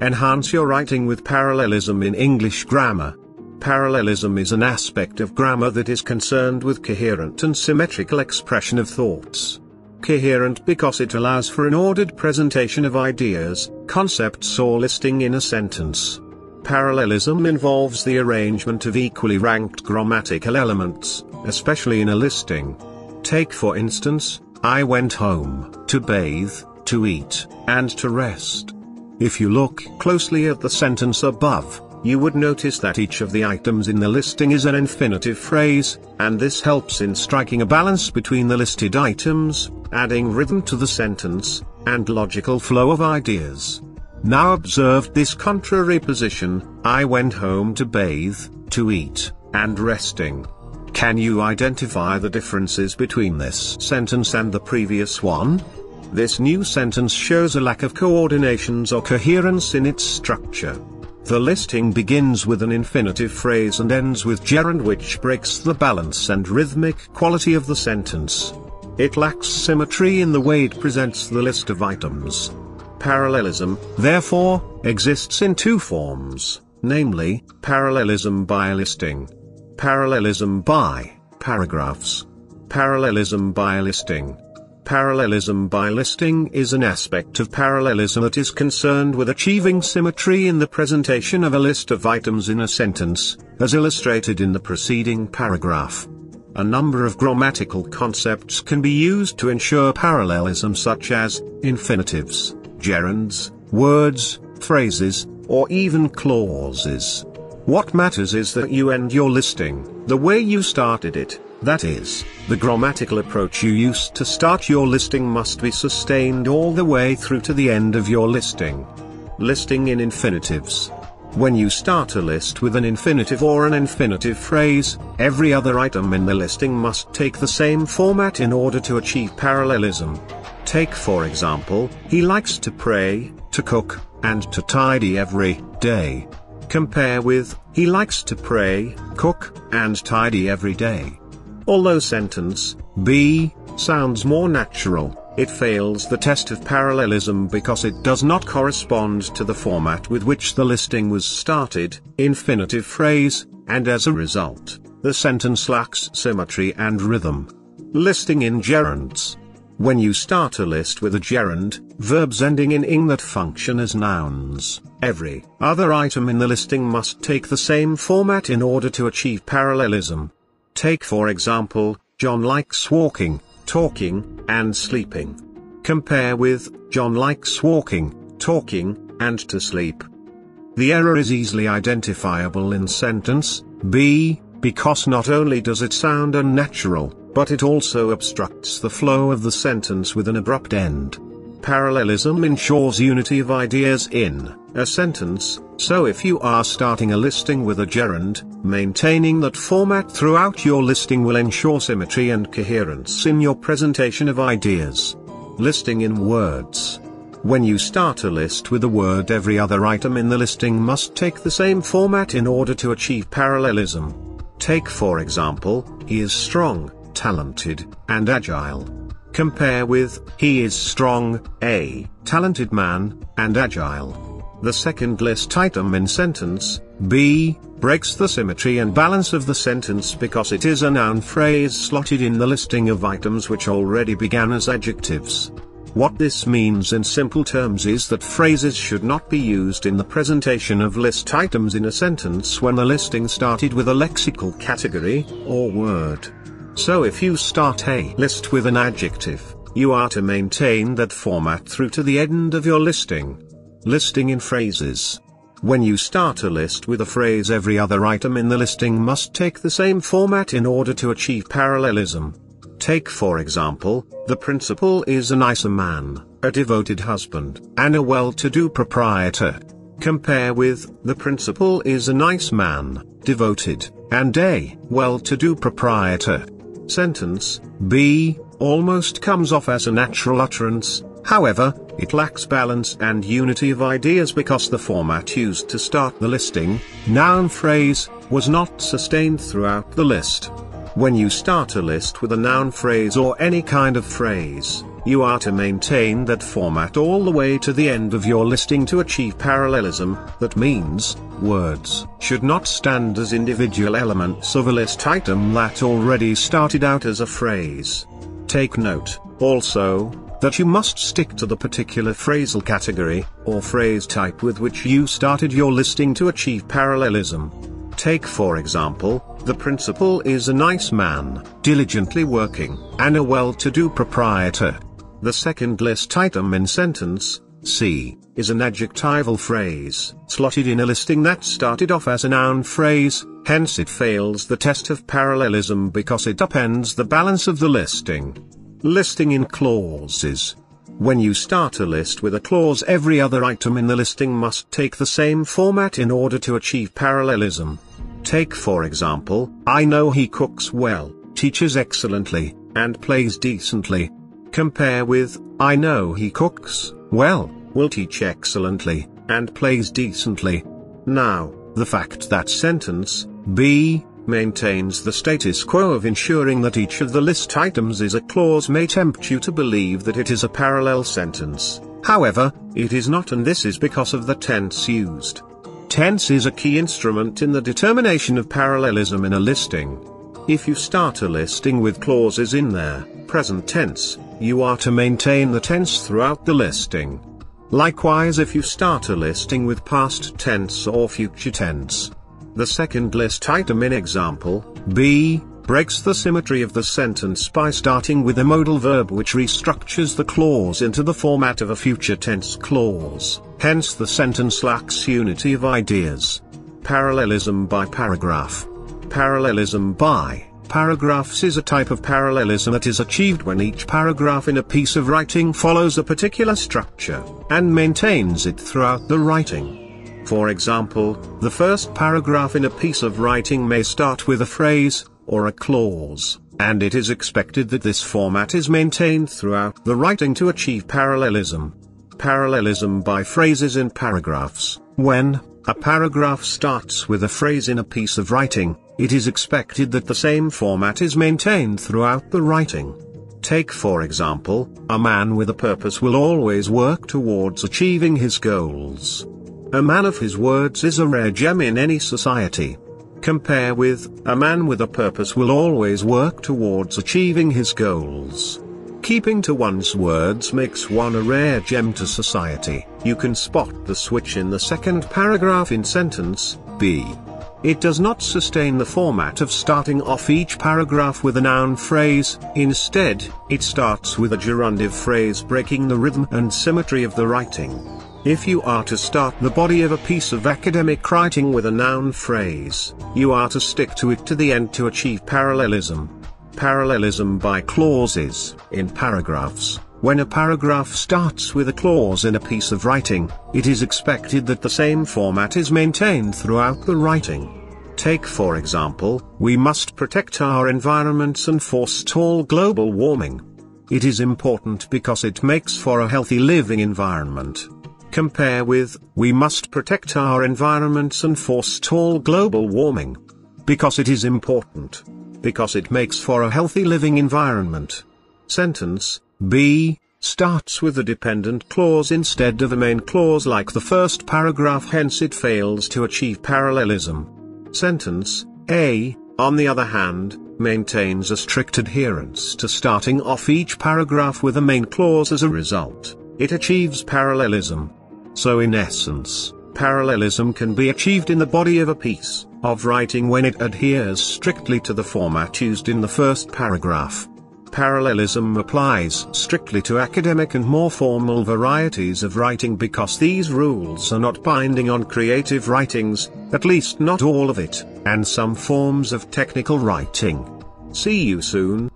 enhance your writing with parallelism in English grammar. Parallelism is an aspect of grammar that is concerned with coherent and symmetrical expression of thoughts. Coherent because it allows for an ordered presentation of ideas, concepts or listing in a sentence. Parallelism involves the arrangement of equally ranked grammatical elements, especially in a listing. Take for instance, I went home, to bathe, to eat, and to rest. If you look closely at the sentence above, you would notice that each of the items in the listing is an infinitive phrase, and this helps in striking a balance between the listed items, adding rhythm to the sentence, and logical flow of ideas. Now observe this contrary position, I went home to bathe, to eat, and resting. Can you identify the differences between this sentence and the previous one? This new sentence shows a lack of coordinations or coherence in its structure. The listing begins with an infinitive phrase and ends with gerund which breaks the balance and rhythmic quality of the sentence. It lacks symmetry in the way it presents the list of items. Parallelism, therefore, exists in two forms, namely, parallelism by listing. Parallelism by paragraphs. Parallelism by listing. Parallelism by listing is an aspect of parallelism that is concerned with achieving symmetry in the presentation of a list of items in a sentence, as illustrated in the preceding paragraph. A number of grammatical concepts can be used to ensure parallelism such as, infinitives, gerunds, words, phrases, or even clauses. What matters is that you end your listing, the way you started it. That is, the grammatical approach you used to start your listing must be sustained all the way through to the end of your listing. Listing in infinitives. When you start a list with an infinitive or an infinitive phrase, every other item in the listing must take the same format in order to achieve parallelism. Take for example, he likes to pray, to cook, and to tidy every day. Compare with, he likes to pray, cook, and tidy every day. Although sentence B sounds more natural, it fails the test of parallelism because it does not correspond to the format with which the listing was started, infinitive phrase, and as a result, the sentence lacks symmetry and rhythm. Listing in gerunds. When you start a list with a gerund, verbs ending in ing that function as nouns, every other item in the listing must take the same format in order to achieve parallelism. Take for example, John likes walking, talking, and sleeping. Compare with, John likes walking, talking, and to sleep. The error is easily identifiable in sentence B, because not only does it sound unnatural, but it also obstructs the flow of the sentence with an abrupt end. Parallelism ensures unity of ideas in a sentence, so if you are starting a listing with a gerund, maintaining that format throughout your listing will ensure symmetry and coherence in your presentation of ideas. Listing in words. When you start a list with a word every other item in the listing must take the same format in order to achieve parallelism. Take for example, he is strong, talented, and agile. Compare with, he is strong, a talented man, and agile. The second list item in sentence, B, breaks the symmetry and balance of the sentence because it is a noun phrase slotted in the listing of items which already began as adjectives. What this means in simple terms is that phrases should not be used in the presentation of list items in a sentence when the listing started with a lexical category, or word. So if you start a list with an adjective, you are to maintain that format through to the end of your listing. Listing in phrases. When you start a list with a phrase every other item in the listing must take the same format in order to achieve parallelism. Take for example, the principal is a nicer man, a devoted husband, and a well-to-do proprietor. Compare with, the principal is a nice man, devoted, and a well-to-do proprietor. Sentence B almost comes off as a natural utterance, However, it lacks balance and unity of ideas because the format used to start the listing, noun phrase, was not sustained throughout the list. When you start a list with a noun phrase or any kind of phrase, you are to maintain that format all the way to the end of your listing to achieve parallelism, that means, words should not stand as individual elements of a list item that already started out as a phrase. Take note, also, that you must stick to the particular phrasal category, or phrase type with which you started your listing to achieve parallelism. Take for example, the principal is a nice man, diligently working, and a well-to-do proprietor. The second list item in sentence, C, is an adjectival phrase, slotted in a listing that started off as a noun phrase, hence it fails the test of parallelism because it upends the balance of the listing. Listing in clauses. When you start a list with a clause every other item in the listing must take the same format in order to achieve parallelism. Take for example, I know he cooks well, teaches excellently, and plays decently. Compare with, I know he cooks, well, will teach excellently, and plays decently. Now, the fact that sentence, B, maintains the status quo of ensuring that each of the list items is a clause may tempt you to believe that it is a parallel sentence. However, it is not and this is because of the tense used. Tense is a key instrument in the determination of parallelism in a listing. If you start a listing with clauses in their present tense, you are to maintain the tense throughout the listing. Likewise if you start a listing with past tense or future tense. The second list item in example, B, breaks the symmetry of the sentence by starting with a modal verb which restructures the clause into the format of a future tense clause, hence the sentence lacks unity of ideas. Parallelism by paragraph. Parallelism by Paragraphs is a type of parallelism that is achieved when each paragraph in a piece of writing follows a particular structure, and maintains it throughout the writing. For example, the first paragraph in a piece of writing may start with a phrase, or a clause, and it is expected that this format is maintained throughout the writing to achieve parallelism. Parallelism by phrases in paragraphs. When a paragraph starts with a phrase in a piece of writing, it is expected that the same format is maintained throughout the writing. Take for example, a man with a purpose will always work towards achieving his goals. A man of his words is a rare gem in any society. Compare with, a man with a purpose will always work towards achieving his goals. Keeping to one's words makes one a rare gem to society. You can spot the switch in the second paragraph in sentence, B. It does not sustain the format of starting off each paragraph with a noun phrase, instead, it starts with a gerundive phrase breaking the rhythm and symmetry of the writing. If you are to start the body of a piece of academic writing with a noun phrase, you are to stick to it to the end to achieve parallelism. Parallelism by clauses, in paragraphs. When a paragraph starts with a clause in a piece of writing, it is expected that the same format is maintained throughout the writing. Take for example, we must protect our environments and forestall global warming. It is important because it makes for a healthy living environment. Compare with, we must protect our environments and forestall global warming. Because it is important. Because it makes for a healthy living environment. Sentence, B, starts with a dependent clause instead of a main clause like the first paragraph hence it fails to achieve parallelism. Sentence, A, on the other hand, maintains a strict adherence to starting off each paragraph with a main clause as a result. It achieves parallelism. So in essence, parallelism can be achieved in the body of a piece of writing when it adheres strictly to the format used in the first paragraph parallelism applies strictly to academic and more formal varieties of writing because these rules are not binding on creative writings, at least not all of it, and some forms of technical writing. See you soon.